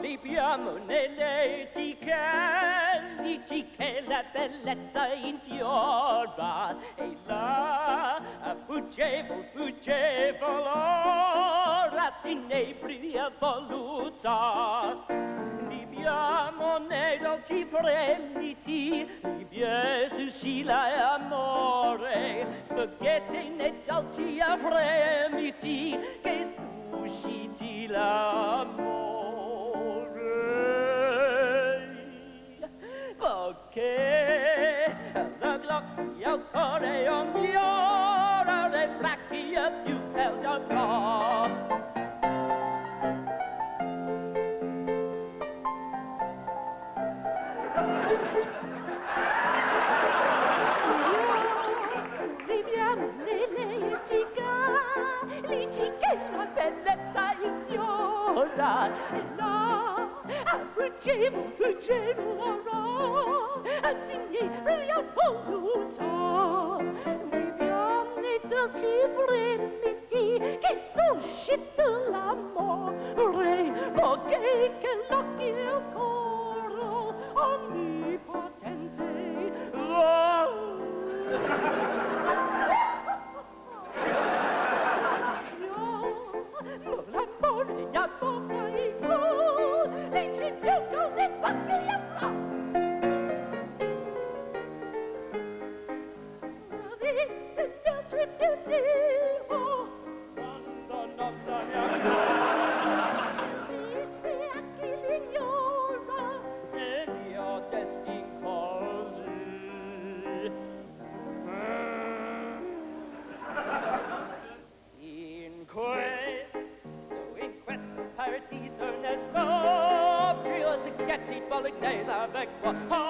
viviamo nell'etica, dici che la bellezza infiora e là fuggevo, fuggevo l'ora sinebria voluta. Viviamo nei dolci fremiti, vive suscila e amore, spaghetti nei dolci fremiti, infiora. E là, fuggevo, fuggevo ora, a signoria voluta. Viviamo nei dolci fremiti e onnipotente. Oh. Paradiso nascosto, più si gatti